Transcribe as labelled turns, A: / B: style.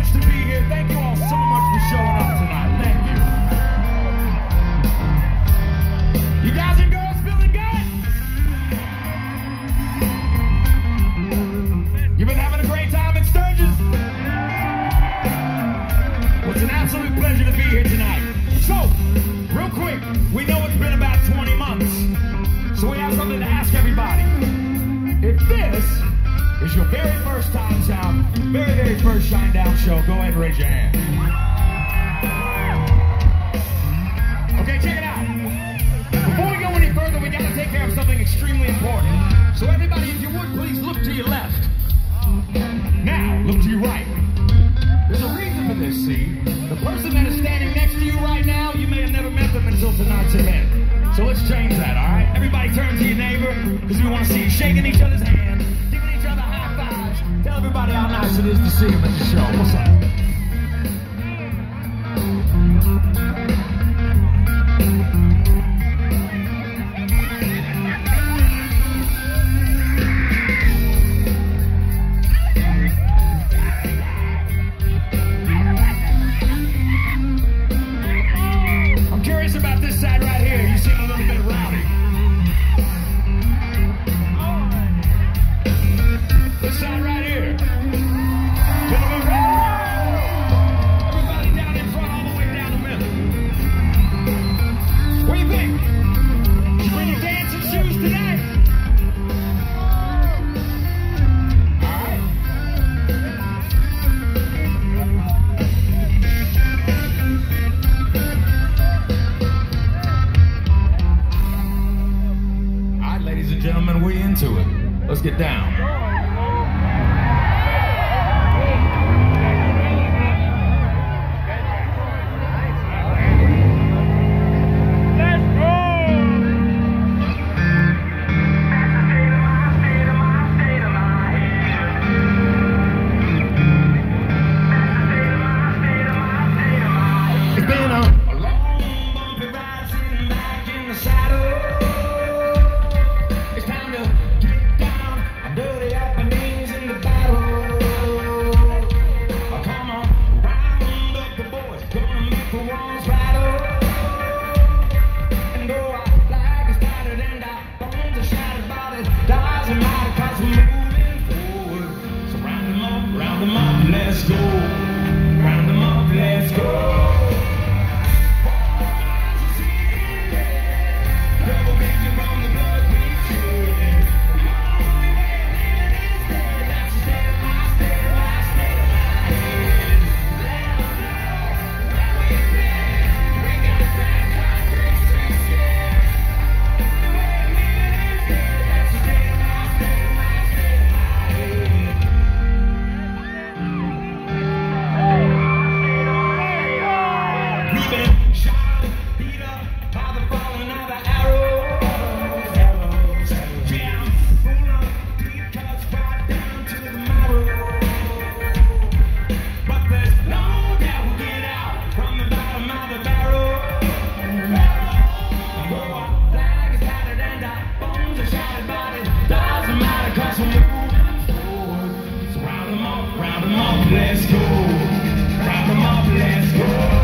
A: privilege to be here. Thank you all so much for showing up tonight. Thank you. You guys and girls feeling good? You've been having a great time at Sturgis? Well, it's an absolute pleasure to be here tonight. So, real quick, we know it's been about 20 months, so we have something to ask everybody. If this is your very first time very, very first Shinedown show, go ahead and raise your hand. Okay, check it out. Before we go any further, we got to take care of something extremely important. So, everybody, if you would, please look to your left. Now, look to your right. There's a reason for this, see? The person that is standing next to you right now, you may have never met them until tonight's event. So let's change that, all right? Everybody turn to your neighbor, because we want to see you shaking each other's hand, Tell everybody how nice it is to see them at the show. What's up? I'm curious about this side right here. You seem a little bit rowdy. This side right Let's get down. let's go. Round them up, let's go. Round them up, round them up, let's go. Round them up, let's go.